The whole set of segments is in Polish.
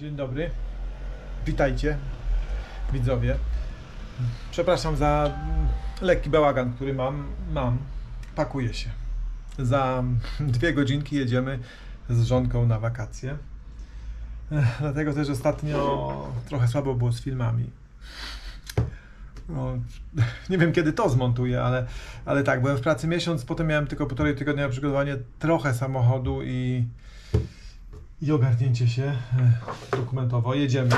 Dzień dobry. Witajcie, widzowie. Przepraszam za lekki bałagan, który mam. Mam. Pakuję się. Za dwie godzinki jedziemy z żonką na wakacje. Dlatego też ostatnio trochę słabo było z filmami. No, nie wiem kiedy to zmontuję, ale, ale tak, byłem w pracy miesiąc, potem miałem tylko półtorej tygodnia na przygotowanie trochę samochodu i, i ogarnięcie się e, dokumentowo. Jedziemy.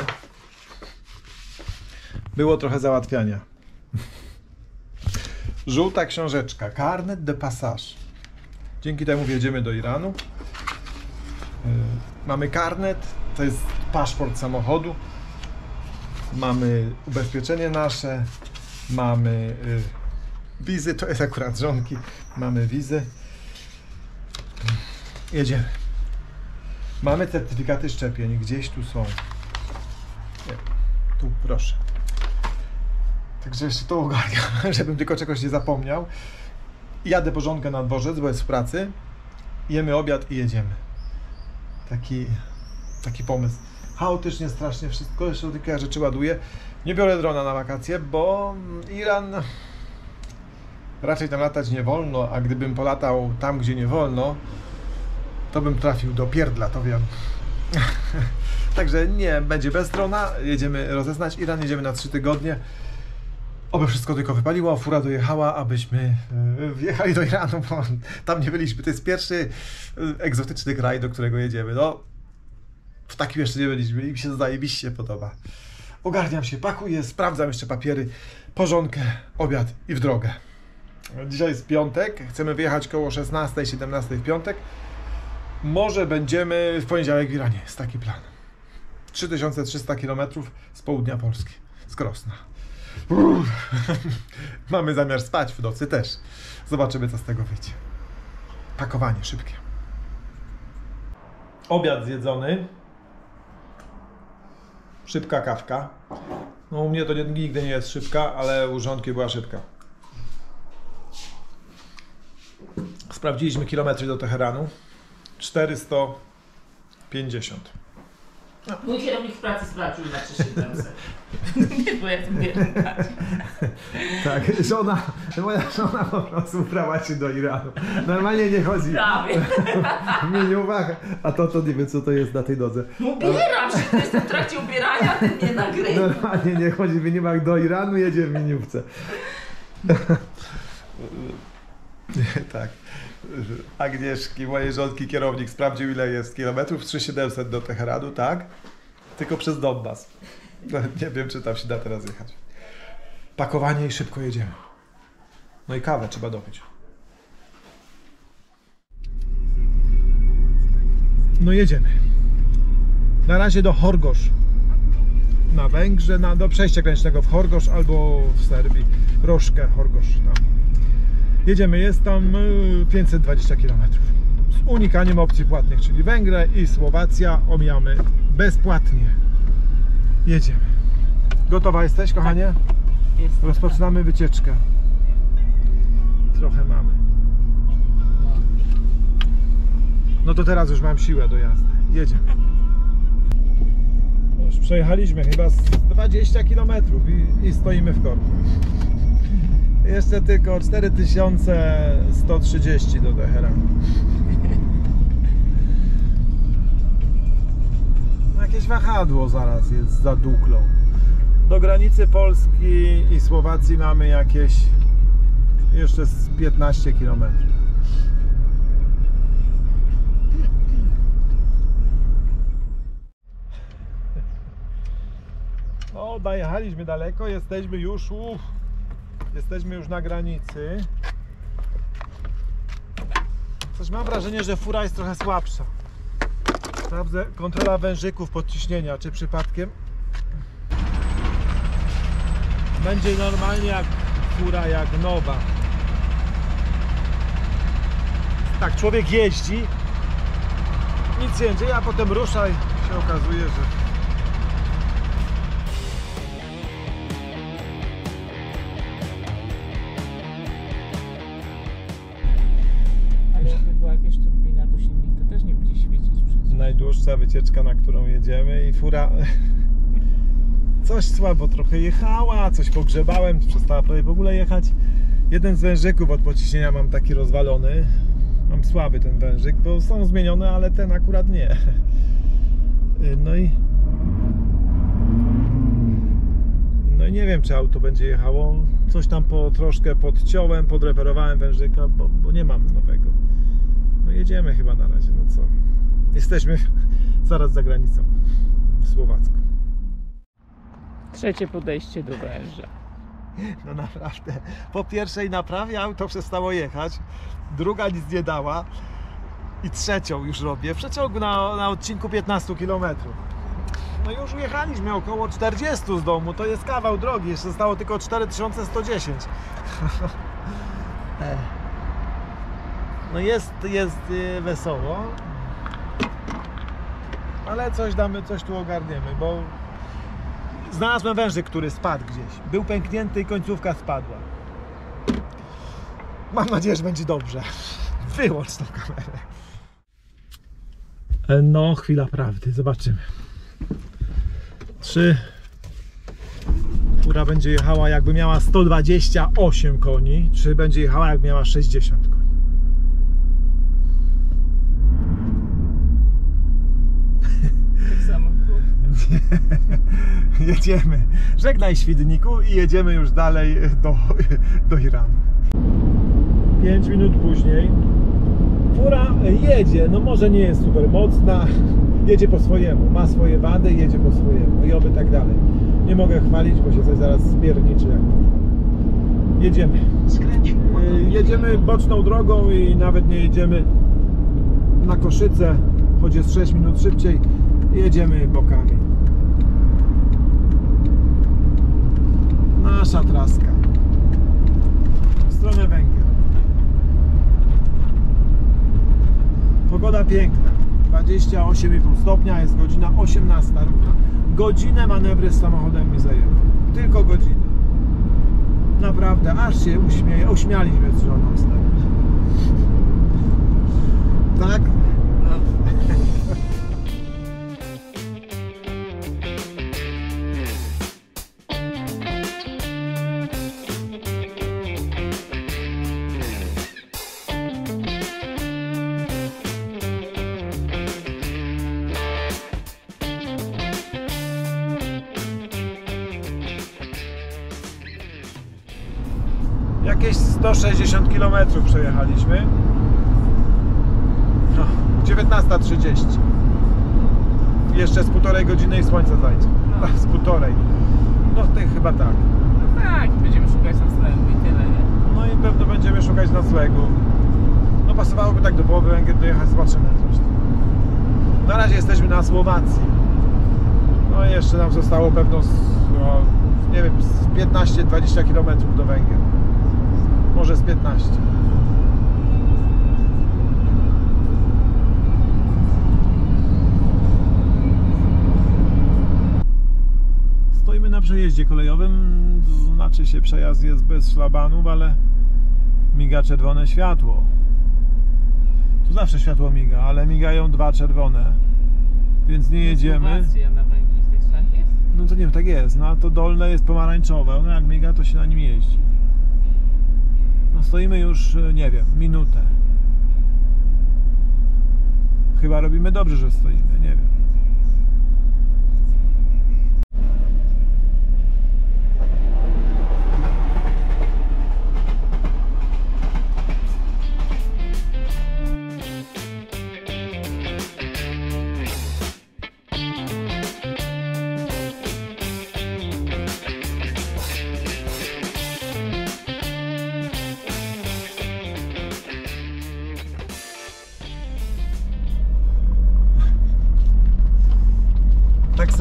Było trochę załatwiania. Żółta książeczka, carnet de passage. Dzięki temu wjedziemy do Iranu. E, Mamy karnet, to jest paszport samochodu. Mamy ubezpieczenie nasze, mamy y, wizy, to jest akurat żonki, mamy wizy. Jedziemy. Mamy certyfikaty szczepień, gdzieś tu są. Nie, tu proszę. Także jeszcze to ogarniam, żebym tylko czegoś nie zapomniał. Jadę po żonkę na dworzec, bo jest w pracy. Jemy obiad i jedziemy. Taki, taki pomysł. Chaotycznie strasznie wszystko, jeszcze kilka rzeczy ładuję. Nie biorę drona na wakacje, bo Iran raczej tam latać nie wolno, a gdybym polatał tam, gdzie nie wolno, to bym trafił do pierdla, to wiem. Także nie, będzie bez drona, jedziemy rozeznać Iran, jedziemy na trzy tygodnie. Oby wszystko tylko wypaliło, fura dojechała, abyśmy e, wjechali do Iranu, bo tam nie byliśmy. To jest pierwszy e, egzotyczny kraj, do którego jedziemy. No, w takim jeszcze nie byliśmy i mi się zajebiście podoba. Ogarniam się, pakuję, sprawdzam jeszcze papiery, porządkę, obiad i w drogę. Dzisiaj jest piątek, chcemy wyjechać koło 16-17 w piątek. Może będziemy w poniedziałek w Iranie, jest taki plan. 3300 km z południa Polski, z Krosna. Mamy zamiar spać w nocy też. Zobaczymy, co z tego wyjdzie. Pakowanie szybkie. Obiad zjedzony. Szybka kawka. No u mnie to nigdy nie jest szybka, ale u żonki była szybka. Sprawdziliśmy kilometry do Teheranu. 450. Mój kierownik w pracy sprawdził na 3700. Nie było jak tym. Tak, żona, moja żona po prostu ubrała się do Iranu. Normalnie nie chodzi Prawie. w imieniu uwagę, a to to nie wiem co to jest na tej nodze. Ubieram się, to jestem w trakcie ubierania, ty mnie nagrywasz. Normalnie nie chodzi w miniumach do Iranu, jedzie w miniówce. tak. Agnieszki, mojej żonki kierownik sprawdził ile jest kilometrów, 3700 do Teheranu, tak? Tylko przez Donbas. No, Nie wiem, czy tam się da teraz jechać. Pakowanie i szybko jedziemy. No i kawę trzeba dopić. No jedziemy. Na razie do Horgosz. Na Węgrze, na, do przejścia granicznego w Horgosz albo w Serbii. Rożkę, Horgosz tam. Jedziemy, jest tam y, 520 km. Z unikaniem opcji płatnych, czyli Węgry i Słowacja omijamy bezpłatnie. Jedziemy. Gotowa jesteś, kochanie? Jest. Rozpoczynamy wycieczkę. Trochę mamy. No to teraz już mam siłę do jazdy. Jedziemy. Już przejechaliśmy chyba z 20 km i, i stoimy w korku. Jeszcze tylko 4130 do Teheranu. Jakieś wahadło zaraz jest za Duklą. Do granicy Polski i Słowacji mamy jakieś jeszcze z 15 km. No, dojechaliśmy daleko, jesteśmy już, uff, jesteśmy już na granicy. Coś mam wrażenie, że fura jest trochę słabsza. Sprawdzę, kontrola wężyków podciśnienia, czy przypadkiem będzie normalnie jak fura, jak nowa. Tak, człowiek jeździ, nic nie dzieje, a potem rusza i się okazuje, że najdłuższa wycieczka, na którą jedziemy i fura coś słabo trochę jechała, coś pogrzebałem, przestała prawie w ogóle jechać. Jeden z wężyków od pociśnienia mam taki rozwalony. Mam słaby ten wężyk, bo są zmienione, ale ten akurat nie. No i no i nie wiem, czy auto będzie jechało. Coś tam po troszkę podciąłem, podreperowałem wężyka, bo, bo nie mam nowego. No jedziemy chyba na razie, no co. Jesteśmy zaraz za granicą słowacką. Trzecie podejście do węża. No naprawdę. Po pierwszej naprawie auto przestało jechać, druga nic nie dała i trzecią już robię w przeciągu na, na odcinku 15 km. No już ujechaliśmy około 40 z domu, to jest kawał drogi, jeszcze zostało tylko 4110. E. No jest, jest y, wesoło, ale coś damy, coś tu ogarniemy, bo Znalazłem wężyk, który spadł gdzieś. Był pęknięty i końcówka spadła. Mam nadzieję, że będzie dobrze. Wyłącz tą kamerę. No, chwila prawdy. Zobaczymy. Czy fura będzie jechała jakby miała 128 koni, czy będzie jechała jak miała 60 koni? jedziemy. Żegnaj Świdniku i jedziemy już dalej do, do Iranu. 5 minut później fura jedzie, no może nie jest super mocna, jedzie po swojemu, ma swoje wady, jedzie po swojemu i oby tak dalej. Nie mogę chwalić, bo się coś zaraz spierniczy jak. Jedziemy. Y, Jedziemy boczną drogą i nawet nie jedziemy na Koszyce, choć jest 6 minut szybciej, jedziemy bokami. Nasza traska. W stronę Węgier. Pogoda piękna. 28,5 stopnia, jest godzina 18 równa. Godzinę manewry z samochodem mi zajęło. Tylko godzinę. Naprawdę, aż się uśmieje, uśmialiśmy z żoną z tego. Tak? No. 160 km przejechaliśmy. No, 19.30. Jeszcze z półtorej godziny i słońce zajdzie. No. Z półtorej. No ty chyba tak. No tak, będziemy szukać noclegu i tyle, nie? No i pewno będziemy szukać noclegu. No pasowałoby tak do połowy Węgier dojechać, zobaczymy zresztą. Na razie jesteśmy na Słowacji. No i jeszcze nam zostało pewno, z, no, nie wiem, z 15-20 km do Węgier. Może z 15. Stoimy na przejeździe kolejowym, znaczy się przejazd jest bez szlabanów, ale miga czerwone światło. Tu zawsze światło miga, ale migają dwa czerwone, więc nie jedziemy. No to nie wiem, tak jest, no a to dolne jest pomarańczowe, no jak miga to się na nim jeździ. No stoimy już, e, nie wiem, minutę. Chyba robimy dobrze, że stoimy, nie wiem.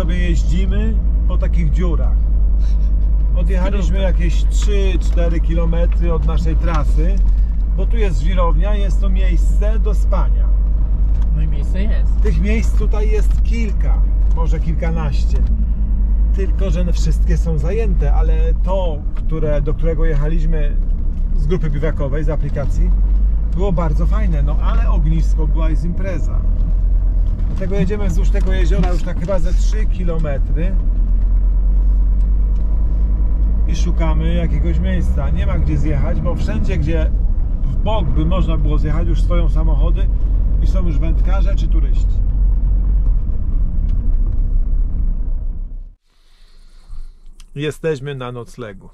Sobie jeździmy po takich dziurach. Odjechaliśmy jakieś 3-4 km od naszej trasy, bo tu jest żwirownia, jest to miejsce do spania. No i miejsce jest. Tych miejsc tutaj jest kilka, może kilkanaście. Tylko, że wszystkie są zajęte, ale to, które, do którego jechaliśmy z grupy biwakowej, z aplikacji, było bardzo fajne, no ale ognisko była jest impreza. Dlatego jedziemy wzdłuż tego jeziora już tak chyba ze 3 km. I szukamy jakiegoś miejsca. Nie ma gdzie zjechać, bo wszędzie, gdzie w bok by można było zjechać, już stoją samochody i są już wędkarze czy turyści. Jesteśmy na noclegu.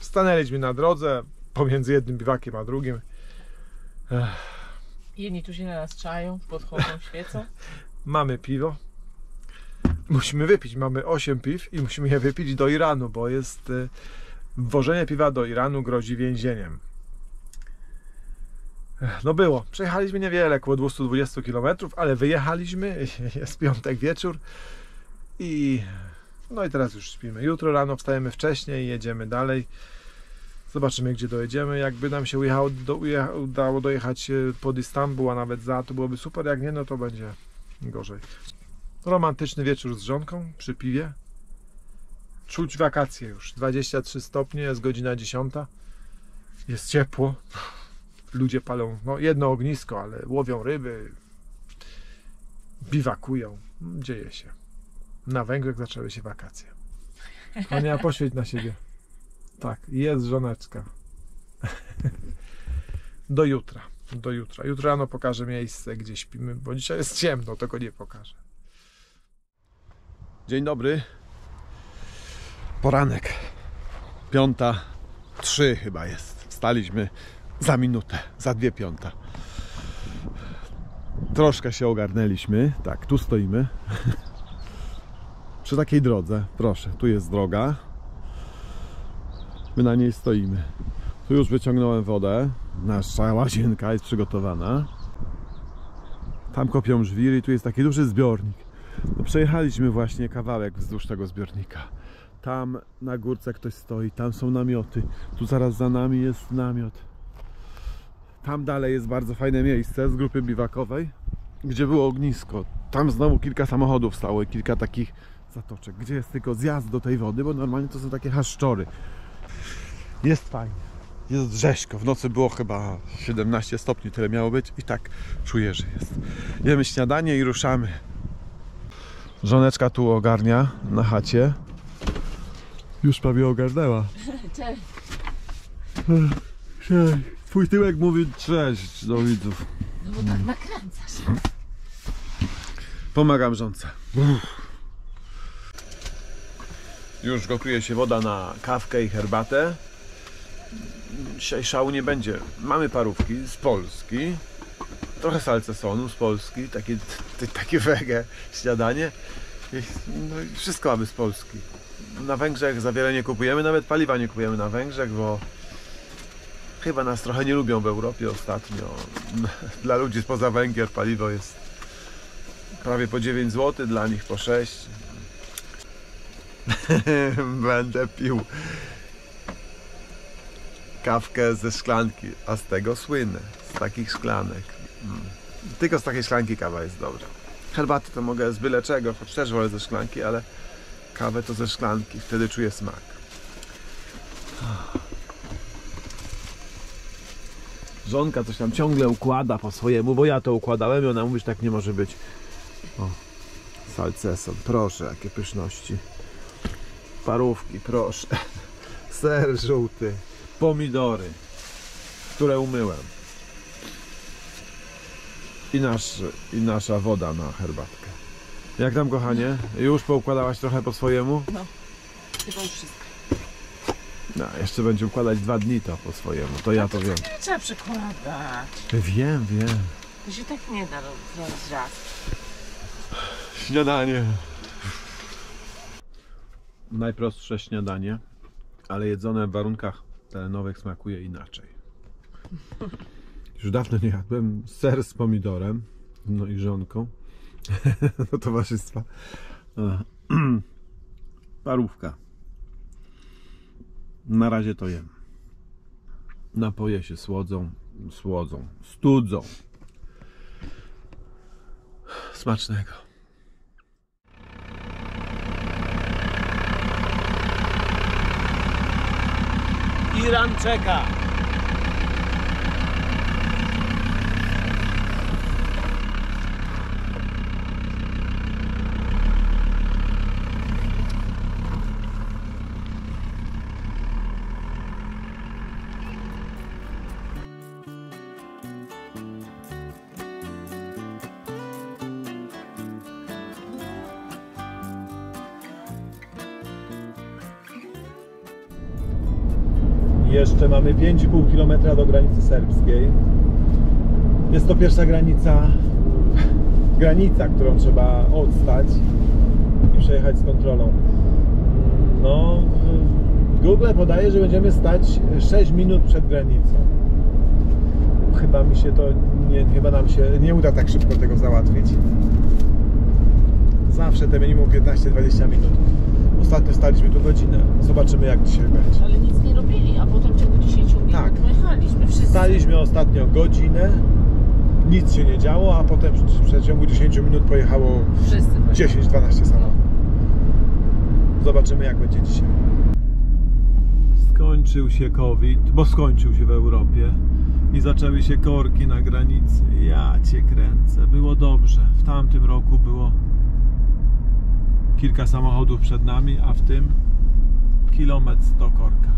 Stanęliśmy na drodze pomiędzy jednym biwakiem a drugim. Jedni tu się na nas czają, podchodzą, świecą. Mamy piwo. Musimy wypić. Mamy 8 piw i musimy je wypić do Iranu, bo jest. y, Wwożenie piwa do Iranu grozi więzieniem. No było. Przejechaliśmy niewiele, około 220 km, ale wyjechaliśmy. Jest piątek wieczór i. No i teraz już śpimy. Jutro rano wstajemy wcześniej, jedziemy dalej. Zobaczymy, gdzie dojedziemy. Jakby nam się ujechało, do, ujecha, udało dojechać e, pod Istanbul, a nawet za, to byłoby super. Jak nie, no to będzie gorzej. Romantyczny wieczór z żonką przy piwie. Czuć wakacje już. 23 stopnie, jest godzina 10. Jest ciepło. Ludzie palą no, jedno ognisko, ale łowią ryby. Biwakują. Dzieje się. Na Węgrzech zaczęły się wakacje. Ania, poświeć na siebie. Tak, jest żoneczka. Do jutra. Do jutra. Jutro rano pokażę miejsce, gdzie śpimy, bo dzisiaj jest ciemno, tego nie pokażę. Dzień dobry. Poranek. Piąta, trzy chyba jest. Wstaliśmy za minutę, za dwie piąta. Troszkę się ogarnęliśmy. Tak, tu stoimy. Przy takiej drodze. Proszę, tu jest droga. My na niej stoimy. Tu już wyciągnąłem wodę. Nasza łazienka jest przygotowana. Tam kopią żwiry i tu jest taki duży zbiornik. No, przejechaliśmy właśnie kawałek wzdłuż tego zbiornika. Tam na górce ktoś stoi, tam są namioty. Tu zaraz za nami jest namiot. Tam dalej jest bardzo fajne miejsce z grupy biwakowej, gdzie było ognisko. Tam znowu kilka samochodów stało i kilka takich zatoczek, gdzie jest tylko zjazd do tej wody, bo normalnie to są takie haszczory. Jest fajnie. Jest rzeźko. W nocy było chyba 17 stopni, tyle miało być i tak czuję, że jest. Jemy śniadanie i ruszamy. Żoneczka tu ogarnia na chacie. Już prawie ogarnęła. Cześć. Cześć. Twój tyłek mówi cześć do widzów. No bo tak nakręcasz. Pomagam żonce. Już gotuje się woda na kawkę i herbatę. Dzisiaj szału nie będzie. Mamy parówki z Polski. Trochę salcesonu z Polski. Takie, takie wege śniadanie. No wszystko mamy z Polski. Na Węgrzech za wiele nie kupujemy. Nawet paliwa nie kupujemy na Węgrzech, bo chyba nas trochę nie lubią w Europie ostatnio. Dla ludzi spoza Węgier paliwo jest prawie po 9 zł, dla nich po 6. Będę pił kawkę ze szklanki, a z tego słynę, z takich szklanek. Mm. Tylko z takiej szklanki kawa jest dobra. Herbaty to mogę z byle czego, choć też wolę ze szklanki, ale kawę to ze szklanki, wtedy czuję smak. Żonka coś tam ciągle układa po swojemu, bo ja to układałem i ona mówi, że tak nie może być. O, salceson, proszę, jakie pyszności. Parówki, proszę. Ser żółty, pomidory, które umyłem. I, nasz, I nasza woda na herbatkę. Jak tam, kochanie? Już poukładałaś trochę po swojemu? Chyba już wszystko. No, jeszcze będzie układać dwa dni to po swojemu, to ja to wiem. Nie trzeba przekładać. Wiem, wiem. To się tak nie da robić raz. Śniadanie. Najprostsze śniadanie, ale jedzone w warunkach terenowych smakuje inaczej. Już dawno nie jadłem ser z pomidorem, no i żonką do towarzystwa. E, Parówka. Na razie to jem. Napoje się słodzą, słodzą, studzą. Smacznego. Iran czeka. Jeszcze mamy 5,5 km do granicy serbskiej. Jest to pierwsza granica, granica, którą trzeba odstać i przejechać z kontrolą. No, Google podaje, że będziemy stać 6 minut przed granicą. Chyba mi się to, nie, chyba nam się nie uda tak szybko tego załatwić. Zawsze te minimum 15-20 minut. Ostatnio staliśmy tu godzinę. Zobaczymy jak dzisiaj będzie. Ale nic nie robili, a potem w ciągu 10 minut Tak. pojechaliśmy wszyscy. Staliśmy ostatnio godzinę, nic się nie działo, a potem w przeciągu 10 minut pojechało Wszyscy. 10-12 samochodów. Zobaczymy jak będzie dzisiaj. Skończył się COVID, bo skończył się w Europie i zaczęły się korki na granicy. Ja cię kręcę. Było dobrze. W tamtym roku było kilka samochodów przed nami, a w tym kilometr do korka.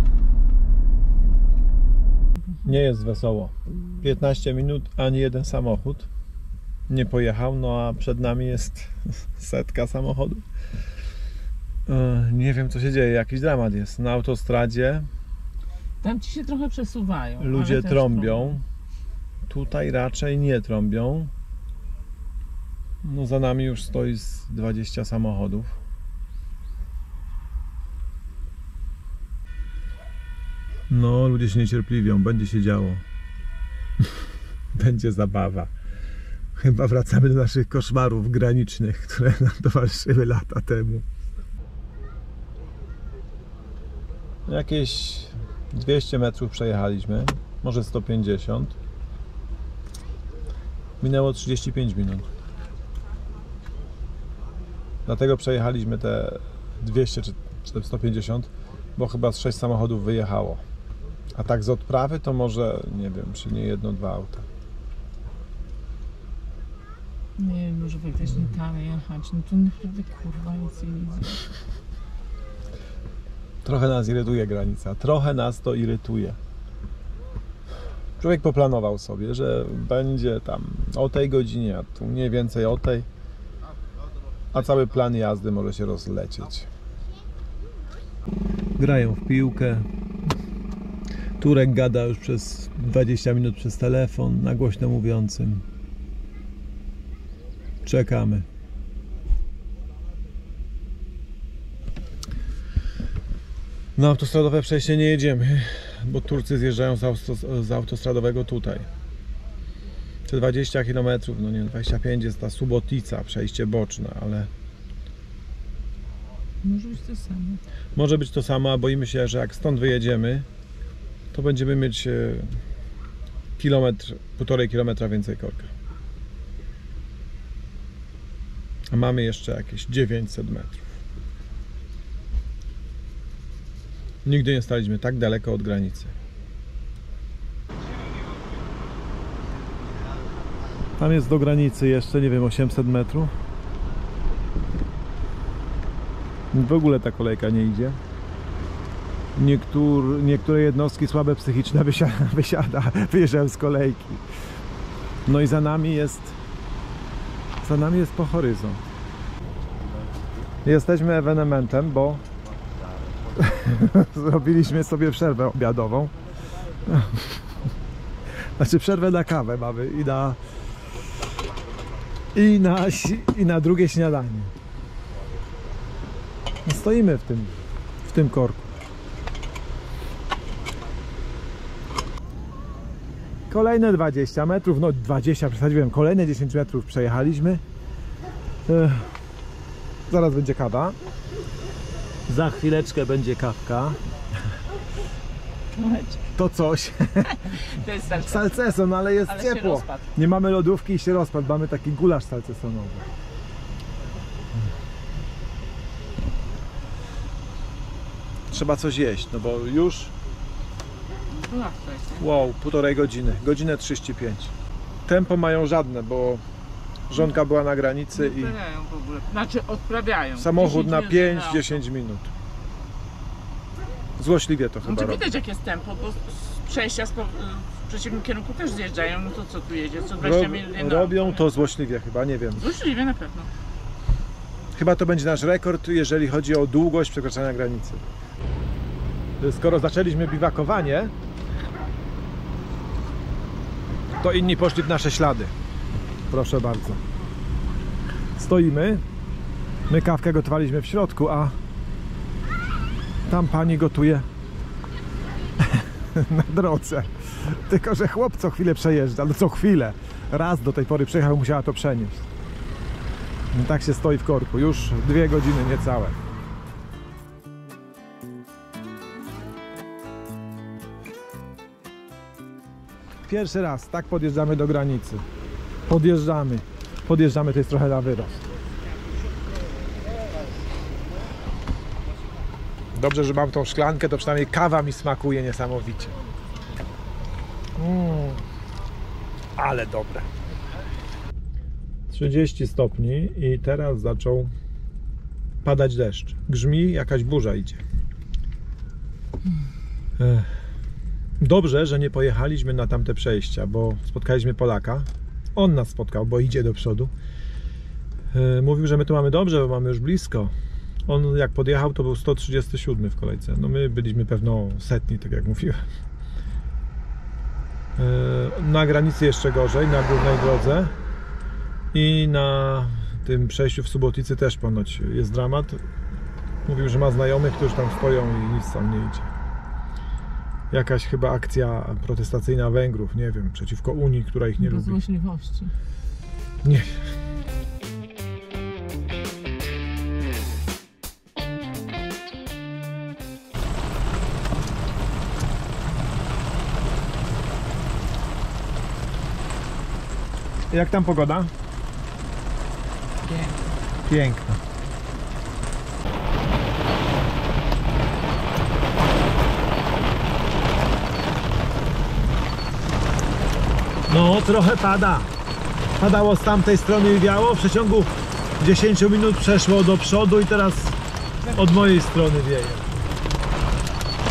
Nie jest wesoło. 15 minut, ani jeden samochód nie pojechał, no a przed nami jest setka samochodów. E, Nie wiem co się dzieje, jakiś dramat jest. Na autostradzie Tam ci się trochę przesuwają. ludzie trąbią. Tutaj raczej nie trąbią. No za nami już stoi z 20 samochodów. No, ludzie się niecierpliwią, będzie się działo. będzie zabawa. Chyba wracamy do naszych koszmarów granicznych, które nam towarzyszyły lata temu. Jakieś 200 metrów przejechaliśmy, może 150. Minęło 35 minut. Dlatego przejechaliśmy te 200 czy czy 150, bo chyba z 6 samochodów wyjechało. A tak z odprawy to może, nie wiem, czy nie jedno, dwa auta. Nie, może faktycznie tam jechać. No to naprawdę kurwa nic nie widzę. Trochę nas irytuje granica, trochę nas to irytuje. Człowiek poplanował sobie, że będzie tam o tej godzinie, a tu mniej więcej o tej, a cały plan jazdy może się rozlecieć. Grają w piłkę. Turek gada już przez 20 minut przez telefon na głośno mówiącym. Czekamy. Na autostradowe przejście nie jedziemy, bo Turcy zjeżdżają z, auto, z autostradowego tutaj. Te 20 km, no nie 25 jest ta Subotica, przejście boczne, ale Może być to samo. może być to samo, a boimy się, że jak stąd wyjedziemy, to będziemy mieć e, kilometr, półtorej kilometra więcej korka. A mamy jeszcze jakieś 900 metrów. Nigdy nie staliśmy tak daleko od granicy. Tam jest do granicy jeszcze, nie wiem, 800 metrów. W ogóle ta kolejka nie idzie. Niektór, niektóre jednostki słabe psychiczne wysiada, wysiada, wyjeżdżają z kolejki. No i za nami jest za nami jest po horyzont. Jesteśmy ewenementem, bo zrobiliśmy sobie przerwę obiadową. Znaczy przerwę na kawę mamy i na i na, i na drugie śniadanie. No stoimy w tym, w tym korku. Kolejne 20 metrów, no 20 przesadziłem, kolejne 10 metrów przejechaliśmy. Ech, zaraz będzie kawa. Za chwileczkę będzie kawka. To coś. To jest. Salceson, no ale jest Ale ciepło. Nie mamy lodówki i się rozpadł. Mamy taki gulasz salcesonowy. Trzeba coś jeść, no bo już Nie? wow, półtorej godziny, godzinę 35. Tempo mają żadne, bo żonka była na granicy i Odprawiają w ogóle. Znaczy odprawiają. samochód 10 na minut na auto. 5-10 minut. Złośliwie to No chyba to robi. widać jak jest tempo, bo z przejścia z po, w przeciwnym kierunku też zjeżdżają, no to co tu jedzie? Co 20 Rob, minut jedno robią to złośliwie chyba, nie wiem. Złośliwie na pewno. Chyba to będzie nasz rekord, jeżeli chodzi o długość przekraczania granicy. skoro zaczęliśmy biwakowanie, to inni poszli w nasze ślady. Proszę bardzo. Stoimy. My kawkę gotowaliśmy w środku, a tam pani gotuje na drodze. Tylko, że chłop co chwilę przejeżdża, no co chwilę. Raz do tej pory przyjechał, musiała to przenieść. I tak się stoi w korku. Już dwie godziny niecałe. Pierwszy raz tak podjeżdżamy do granicy. Podjeżdżamy. Podjeżdżamy, to jest trochę na wyrost. Dobrze, że mam tą szklankę, to przynajmniej kawa mi smakuje niesamowicie. Mm, ale dobre. 30 stopni i teraz zaczął padać deszcz. Grzmi, jakaś burza idzie. Ech. Dobrze, że nie pojechaliśmy na tamte przejścia, bo spotkaliśmy Polaka. On nas spotkał, bo idzie do przodu. E, Mówił, że my tu mamy dobrze, bo mamy już blisko. On jak podjechał, to był 137 w kolejce. No my byliśmy pewno setni, tak jak mówiłem. E, Na granicy jeszcze gorzej, na głównej drodze. I na tym przejściu w Suboticy też ponoć jest dramat. Mówił, że ma znajomych, którzy tam stoją i nic tam nie idzie. Jakaś chyba akcja protestacyjna Węgrów, nie wiem, przeciwko Unii, która ich nie Bez lubi. możliwości. Nie. Jak tam pogoda? Piękna. No, trochę pada. Padało z tamtej strony i wiało. W przeciągu 10 minut przeszło do przodu i teraz od mojej strony wieje.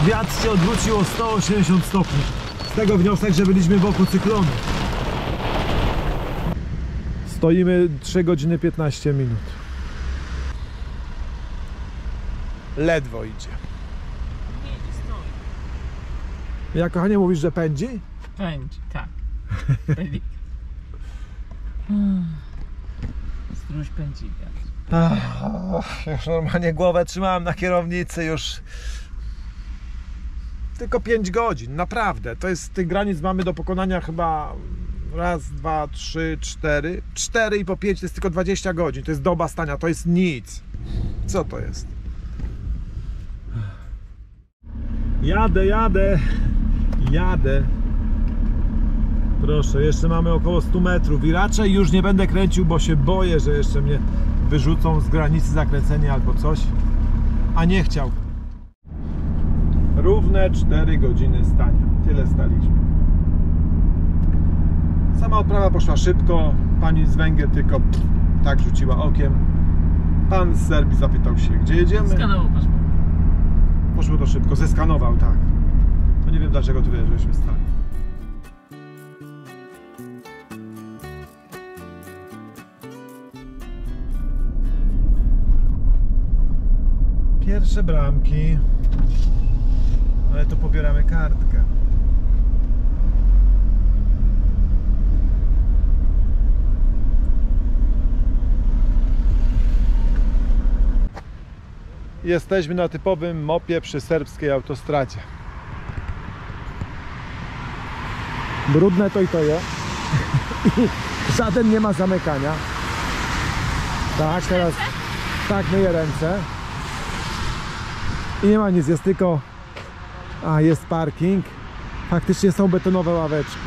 Wiatr się odwrócił o 180 stopni. Z tego wniosek, że byliśmy wokół cyklonu. Stoimy 3 godziny 15 minut. Ledwo idzie. Ja kochanie mówisz, że pędzi? Pędzi, tak. Pędzi. Stróż pędzi wiatr. Już normalnie głowę trzymałem na kierownicy już tylko 5 godzin, naprawdę. To jest tych granic mamy do pokonania chyba raz, dwa, trzy, cztery. Cztery i po pięć to jest tylko 20 godzin. To jest doba stania, to jest nic. Co to jest? Jadę, jadę, jadę. Proszę, jeszcze mamy około 100 metrów i raczej już nie będę kręcił, bo się boję, że jeszcze mnie wyrzucą z granicy zakręcenia albo coś. A nie chciał. Równe 4 godziny stania. Tyle staliśmy. Sama odprawa poszła szybko. Pani z Węgier tylko pff, tak rzuciła okiem. Pan z Serbii zapytał się, gdzie jedziemy. Skanował paszport. Poszło to szybko, zeskanował, tak. No nie wiem dlaczego tyle żeśmy stali. Pierwsze bramki. Ale to pobieramy kartkę. Jesteśmy na typowym mopie przy serbskiej autostradzie. Brudne to i to je. I żaden nie ma zamykania. Tak, teraz tak myję ręce. I nie ma nic, jest tylko. A, jest parking. Faktycznie są betonowe ławeczki.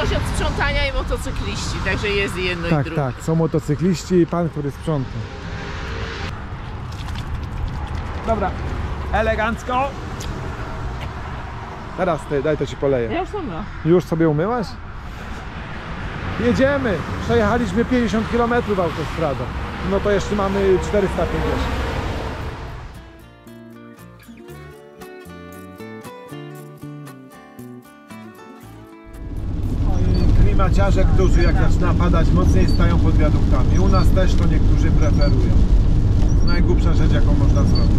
Jest i od sprzątania i motocykliści, także jest i jedno i Tak, drugie. tak, są motocykliści i pan, który sprząta. Dobra, elegancko. Teraz ty, daj to ci poleję. Ja już sama. Już sobie umyłaś? Jedziemy! Przejechaliśmy 50 km autostradą. No to jeszcze mamy 450. narciarze, którzy jak zaczyna padać mocniej stają pod wiaduktami. U nas też to niektórzy preferują. Najgłupsza rzecz jaką można zrobić.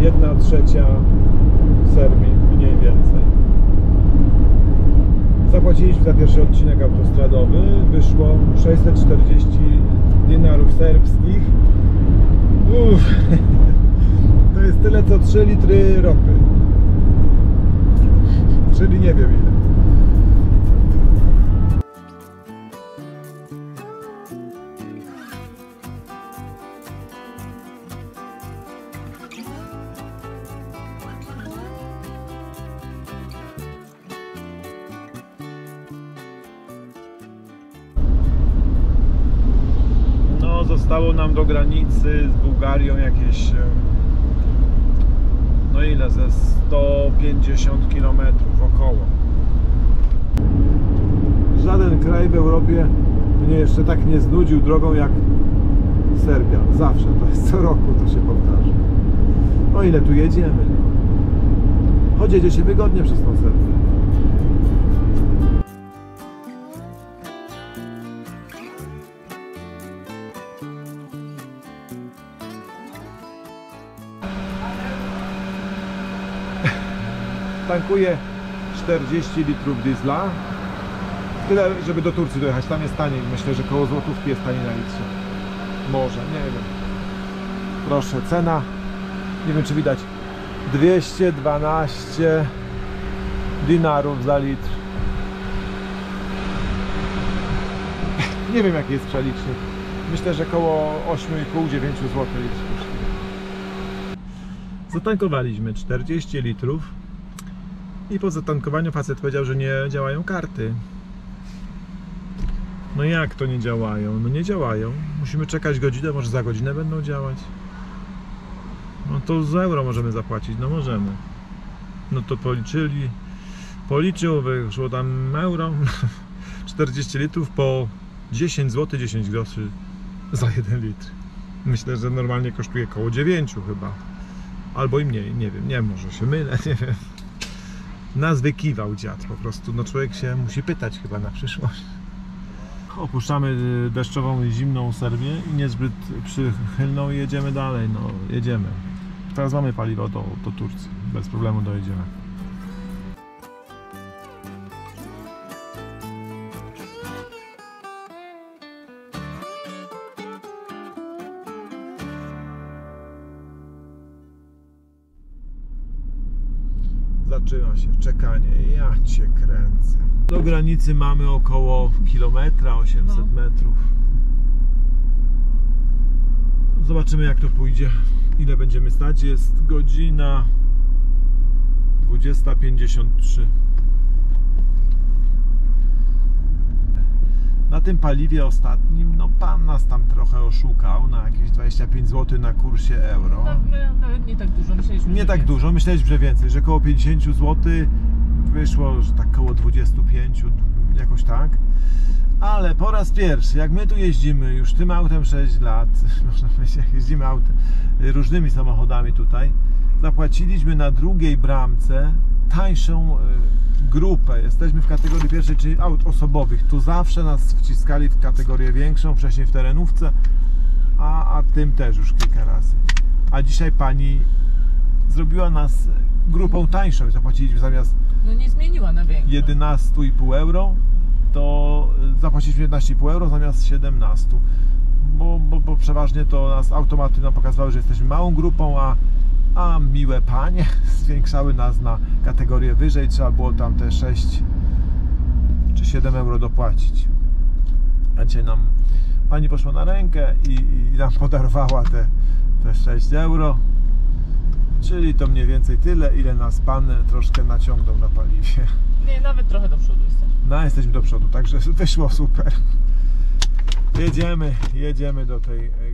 Jedna trzecia Serbii, mniej więcej. Zapłaciliśmy za pierwszy odcinek autostradowy. Wyszło 640 dinarów serbskich. Uff. To jest tyle co 3 litry ropy. Czyli nie wiem ile. No, zostało nam do granicy z Bułgarią jakieś. No ile? Ze 150 km około. Żaden kraj w Europie mnie jeszcze tak nie znudził drogą jak Serbia. Zawsze, to jest co roku to się powtarza. O ile tu jedziemy? no. Choć jedzie się wygodnie przez tą Serbię. Tankuję 40 litrów diesla. Tyle, żeby do Turcji dojechać. Tam jest taniej. Myślę, że koło złotówki jest taniej na litrze. Może, nie wiem. Proszę, cena. Nie wiem, czy widać. 212 dinarów za litr. Nie wiem, jaki jest przelicznik. Myślę, że koło 8,5-9 zł litr. Zatankowaliśmy 40 litrów. I po zatankowaniu facet powiedział, że nie działają karty. No jak to nie działają? No nie działają. Musimy czekać godzinę, może za godzinę będą działać. No to z euro możemy zapłacić, no możemy. No to policzyli, policzył, wyszło tam euro, 40 litrów po 10 zł 10 groszy za 1 litr. Myślę, że normalnie kosztuje około 9 chyba. Albo i mniej, nie wiem, nie może się mylę, nie wiem nas wykiwał dziad po prostu. No człowiek się musi pytać chyba na przyszłość. Opuszczamy y, deszczową i zimną Serbię i niezbyt przychylną i jedziemy dalej. No jedziemy. Teraz mamy paliwo do, do Turcji. Bez problemu dojedziemy. Zaczyna się czekanie. Ja cię kręcę. Do granicy mamy około kilometra, 800 No. metrów. Zobaczymy jak to pójdzie. Ile będziemy stać? Jest godzina 20.53. Na tym paliwie ostatnim, no pan nas tam trochę oszukał na jakieś 25 zł na kursie euro. No, my nawet nie tak dużo, myśleliśmy. Nie że tak więcej. dużo, myśleliśmy, że więcej, że około 50 zł wyszło, że tak koło 25, jakoś tak. Ale po raz pierwszy, jak my tu jeździmy już tym autem 6 lat, można powiedzieć, jak jeździmy autem, różnymi samochodami tutaj, zapłaciliśmy na drugiej bramce tańszą y, grupę. Jesteśmy w kategorii pierwszej, czyli aut osobowych. Tu zawsze nas wciskali w kategorię większą, wcześniej w terenówce, a, a tym też już kilka razy. A dzisiaj pani zrobiła nas grupą tańszą. Zapłaciliśmy zamiast No nie zmieniła na większą. 11,5 euro, to zapłaciliśmy 11,5 euro zamiast 17. Bo, bo, bo przeważnie to nas automaty nam pokazywały, że jesteśmy małą grupą, a, a miłe panie zwiększały nas na kategorię wyżej. Trzeba było tam te 6 czy 7 euro dopłacić. A dzisiaj nam pani poszła na rękę i, i nam podarowała te, te 6 euro. Czyli to mniej więcej tyle, ile nas pan troszkę naciągnął na paliwie. Nie, nawet trochę do przodu jesteś. No, jesteśmy do przodu, także wyszło super. Jedziemy, jedziemy do tej e,